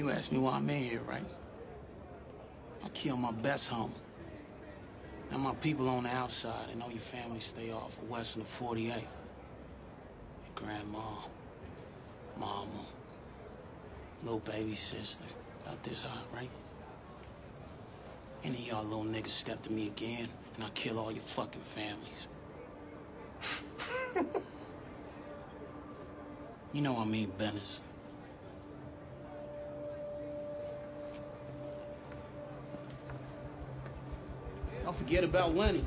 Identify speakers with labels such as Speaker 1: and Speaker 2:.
Speaker 1: You asked me why I'm in here, right? I killed my best homie. Now my people on the outside, and know your family stay off of Western 48th. Your grandma, mama, little baby sister. About this hot, right? Any of y'all little niggas step to me again, and I'll kill all your fucking families. you know I mean business. Don't forget about Lenny.